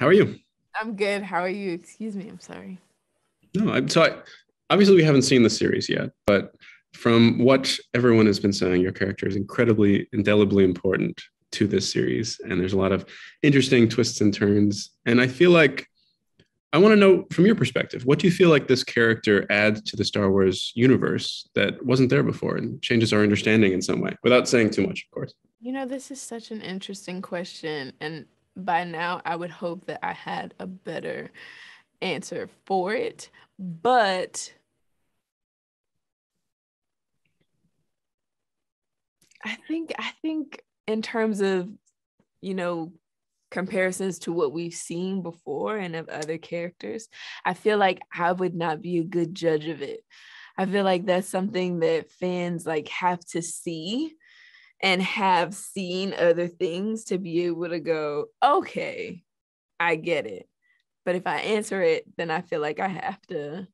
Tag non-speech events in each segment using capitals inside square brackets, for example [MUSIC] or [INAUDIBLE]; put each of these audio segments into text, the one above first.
How are you? I'm good. How are you? Excuse me. I'm sorry. No, I'm so I, obviously we haven't seen the series yet, but from what everyone has been saying, your character is incredibly, indelibly important to this series, and there's a lot of interesting twists and turns. And I feel like I want to know from your perspective, what do you feel like this character adds to the Star Wars universe that wasn't there before and changes our understanding in some way, without saying too much, of course? You know, this is such an interesting question, and by now I would hope that I had a better answer for it, but I think I think in terms of you know comparisons to what we've seen before and of other characters, I feel like I would not be a good judge of it. I feel like that's something that fans like have to see and have seen other things to be able to go, okay, I get it. But if I answer it, then I feel like I have to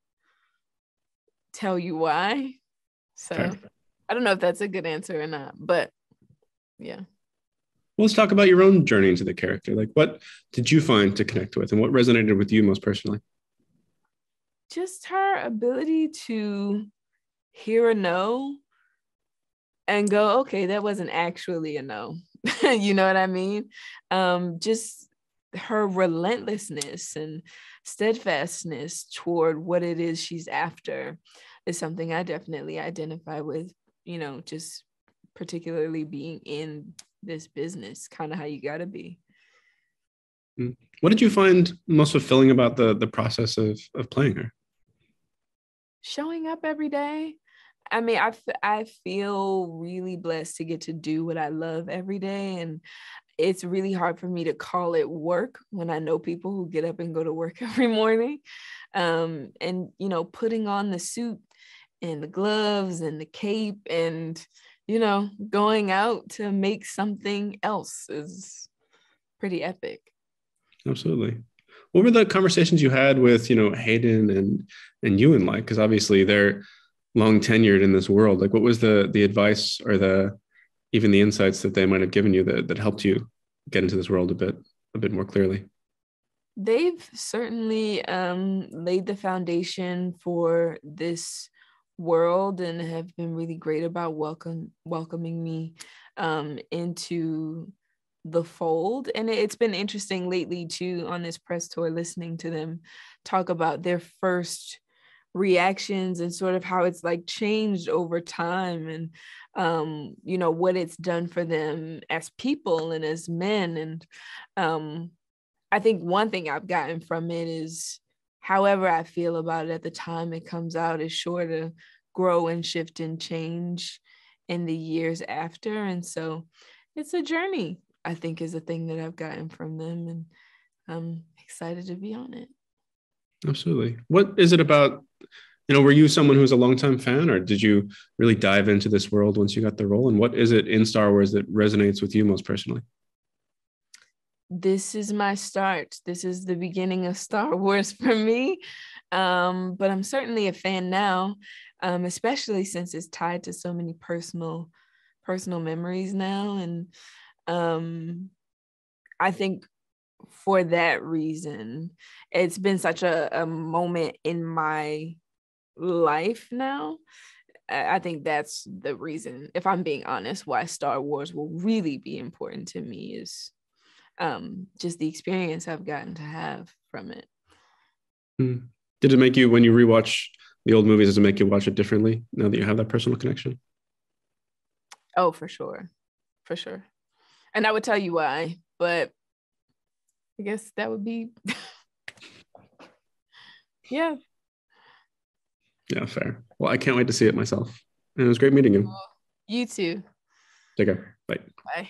tell you why. So I don't know if that's a good answer or not, but yeah. Well, let's talk about your own journey into the character. Like, what did you find to connect with, and what resonated with you most personally? Just her ability to hear a no and go, okay, that wasn't actually a no. [LAUGHS] you know what I mean? Um, just her relentlessness and steadfastness toward what it is she's after is something I definitely identify with, you know, just particularly being in this business, kind of how you got to be. Hmm. What did you find most fulfilling about the the process of of playing her? Showing up every day. I mean, I, I feel really blessed to get to do what I love every day. And it's really hard for me to call it work when I know people who get up and go to work [LAUGHS] every morning. Um, and, you know, putting on the suit and the gloves and the cape and you know, going out to make something else is pretty epic. Absolutely. What were the conversations you had with, you know, Hayden and and Ewan like? Because obviously they're long tenured in this world. Like, what was the the advice or the even the insights that they might have given you that that helped you get into this world a bit a bit more clearly? They've certainly um, laid the foundation for this world and have been really great about welcome welcoming me um, into the fold and it's been interesting lately too on this press tour listening to them talk about their first reactions and sort of how it's like changed over time and um you know what it's done for them as people and as men and um i think one thing i've gotten from it is however I feel about it at the time it comes out is sure to grow and shift and change in the years after. And so it's a journey, I think, is a thing that I've gotten from them. And I'm excited to be on it. Absolutely. What is it about? You know, were you someone who's a longtime fan, or did you really dive into this world once you got the role? And what is it in Star Wars that resonates with you most personally? this is my start. This is the beginning of Star Wars for me. Um, but I'm certainly a fan now, um, especially since it's tied to so many personal, personal memories now. And um, I think for that reason, it's been such a, a moment in my life now. I think that's the reason, if I'm being honest, why Star Wars will really be important to me is um, just the experience I've gotten to have from it. Hmm. Did it make you, when you rewatch the old movies, does it make you watch it differently now that you have that personal connection? Oh, for sure. For sure. And I would tell you why, but I guess that would be, [LAUGHS] yeah. Yeah, fair. Well, I can't wait to see it myself. And it was great meeting you. You too. Take care. Bye. Bye.